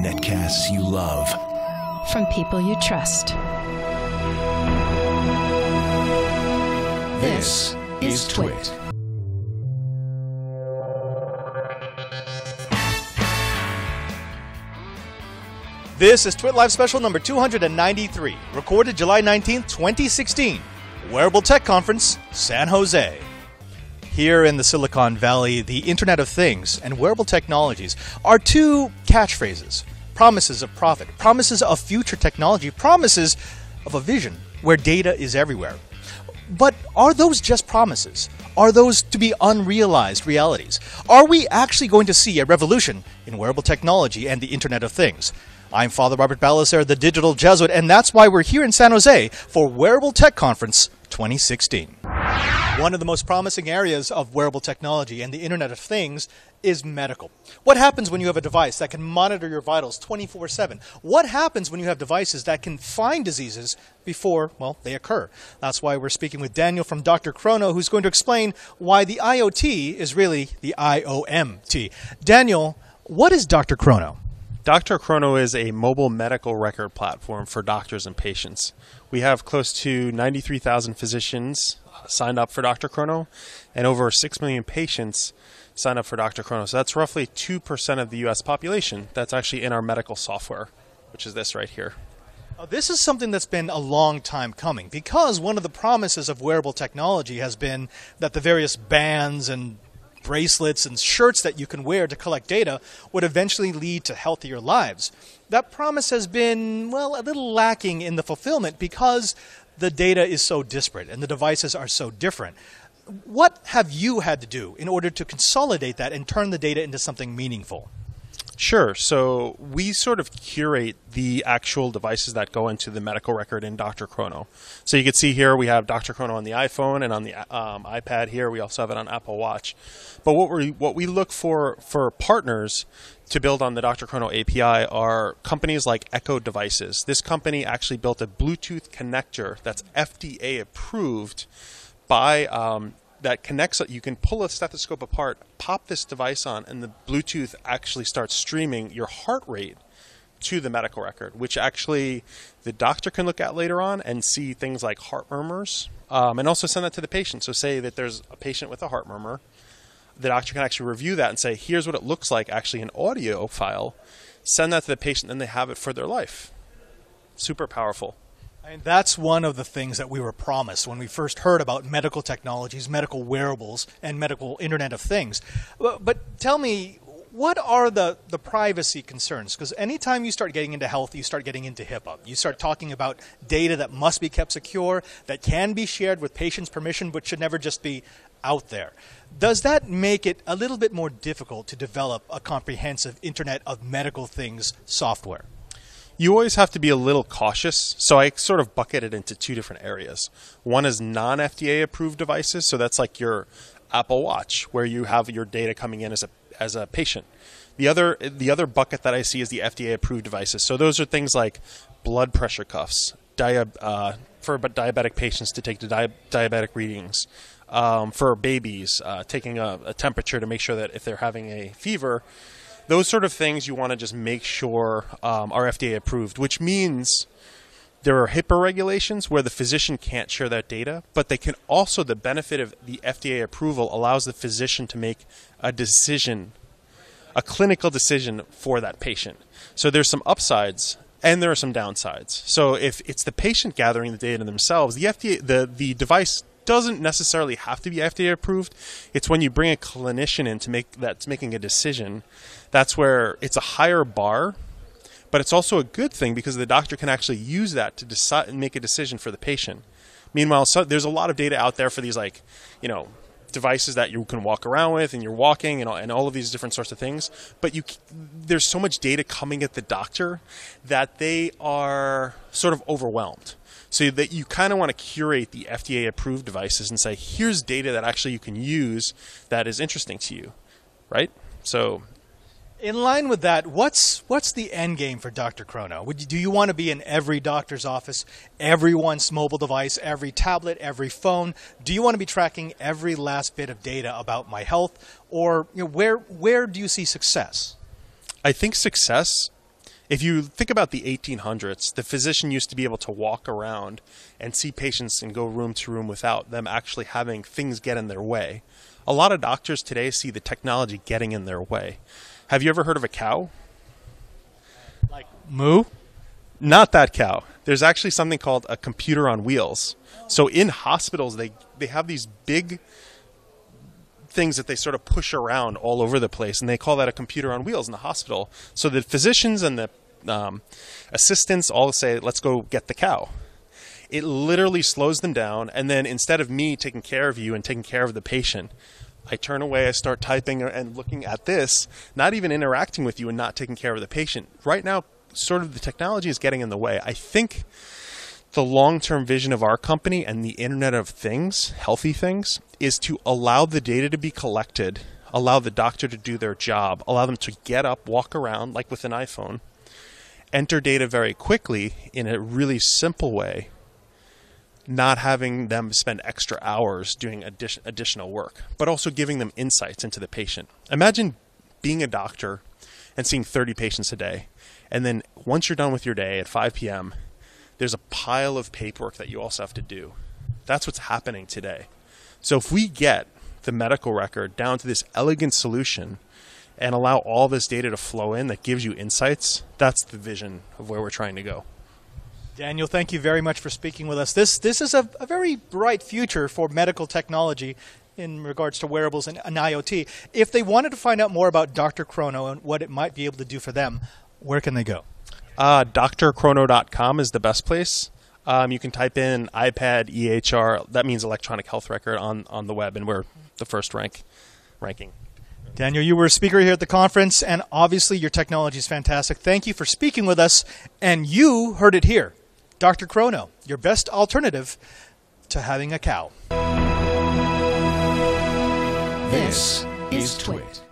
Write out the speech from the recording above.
Netcasts you love. From people you trust. This is Twit. This is Twit Live Special number 293, recorded July 19th, 2016. Wearable Tech Conference, San Jose. Here in the Silicon Valley, the Internet of Things and wearable technologies are two catchphrases promises of profit, promises of future technology, promises of a vision where data is everywhere. But are those just promises? Are those to be unrealized realities? Are we actually going to see a revolution in wearable technology and the Internet of Things? I'm Father Robert Ballecer, the digital Jesuit, and that's why we're here in San Jose for Wearable Tech Conference 2016. One of the most promising areas of wearable technology and the Internet of Things is medical. What happens when you have a device that can monitor your vitals 24 7? What happens when you have devices that can find diseases before, well, they occur? That's why we're speaking with Daniel from Dr. Chrono, who's going to explain why the IoT is really the IOMT. Daniel, what is Dr. Chrono? Dr. Chrono is a mobile medical record platform for doctors and patients. We have close to 93,000 physicians signed up for Dr. Chrono and over 6 million patients signed up for Dr. Chrono. So that's roughly 2% of the US population that's actually in our medical software, which is this right here. This is something that's been a long time coming because one of the promises of wearable technology has been that the various bands and bracelets and shirts that you can wear to collect data would eventually lead to healthier lives. That promise has been, well, a little lacking in the fulfillment because the data is so disparate and the devices are so different. What have you had to do in order to consolidate that and turn the data into something meaningful? Sure. So we sort of curate the actual devices that go into the medical record in Dr. Chrono. So you can see here we have Dr. Chrono on the iPhone and on the um, iPad here. We also have it on Apple Watch. But what we what we look for for partners to build on the Dr. Chrono API are companies like Eko Devices. This company actually built a Bluetooth connector that's FDA approved by um, that connects you can pull a stethoscope apart pop this device on and the bluetooth actually starts streaming your heart rate to the medical record which actually the doctor can look at later on and see things like heart murmurs um, and also send that to the patient. So say that there's a patient with a heart murmur the doctor can actually review that and say here's what it looks like actually an audio file. Send that to the patient and they have it for their life. Super powerful and that's one of the things that we were promised when we first heard about medical technologies, medical wearables, and medical Internet of Things. But, but tell me, what are the, the privacy concerns? Because anytime you start getting into health, you start getting into HIPAA. You start talking about data that must be kept secure, that can be shared with patients' permission, but should never just be out there. Does that make it a little bit more difficult to develop a comprehensive Internet of Medical Things software? You always have to be a little cautious. So I sort of bucket it into two different areas. One is non FDA approved devices. So that's like your Apple Watch, where you have your data coming in as a as a patient. The other the other bucket that I see is the FDA approved devices. So those are things like blood pressure cuffs, uh, for diabetic patients to take the di- diabetic readings, um, for babies uh, taking a, a temperature to make sure that if they're having a fever, those sort of things you want to just make sure um, are FDA approved, which means there are HIPAA regulations where the physician can't share that data, but they can also, the benefit of the FDA approval allows the physician to make a decision, a clinical decision for that patient. So there's some upsides and there are some downsides. So if it's the patient gathering the data themselves, the FDA, the, the device doesn't necessarily have to be FDA approved. It's when you bring a clinician in to make that's making a decision. That's where it's a higher bar, but it's also a good thing because the doctor can actually use that to decide and make a decision for the patient. Meanwhile, so, there's a lot of data out there for these like, you know, devices that you can walk around with and you're walking and all, and all of these different sorts of things. But you there's so much data coming at the doctor that they are sort of overwhelmed. So that you kind of want to curate the FDA approved devices and say, here's data that actually you can use that is interesting to you, right? So In line with that, what's what's the end game for Dr. Chrono? Would you, do you want to be in every doctor's office, everyone's mobile device, every tablet, every phone? Do you want to be tracking every last bit of data about my health, or you know, where where do you see success? I think success. If you think about the 1800s, the physician used to be able to walk around and see patients and go room to room without them actually having things get in their way. A lot of doctors today see the technology getting in their way. Have you ever heard of a cow? Like moo? Not that cow. There's actually something called a computer on wheels. So in hospitals, they they have these big things that they sort of push around all over the place, and they call that a computer on wheels in the hospital. So the physicians and the um, assistants all say, "Let's go get the cow." It literally slows them down, and then instead of me taking care of you and taking care of the patient, I turn away, I start typing and looking at this, not even interacting with you and not taking care of the patient. Right now, sort of the technology is getting in the way. I think the long term vision of our company and the Internet of Things, healthy things, is to allow the data to be collected, allow the doctor to do their job, allow them to get up, walk around like with an iPhone, enter data very quickly in a really simple way, not having them spend extra hours doing addition, additional work, but also giving them insights into the patient. Imagine being a doctor and seeing 30 patients a day. And then once you're done with your day at 5 p.m., there's a pile of paperwork that you also have to do. That's what's happening today. So if we get the medical record down to this elegant solution and allow all this data to flow in that gives you insights, that's the vision of where we're trying to go. Daniel, thank you very much for speaking with us. This this is a, a very bright future for medical technology in regards to wearables and, and IoT. If they wanted to find out more about Dr. Chrono and what it might be able to do for them, where can they go? Uh, drchrono.com is the best place. Um, you can type in iPad EHR. That means electronic health record on, on the web, and we're the first rank ranking. Daniel, you were a speaker here at the conference, and obviously your technology is fantastic. Thank you for speaking with us, and you heard it here. Dr. Chrono, your best alternative to having a cow. This is Twit.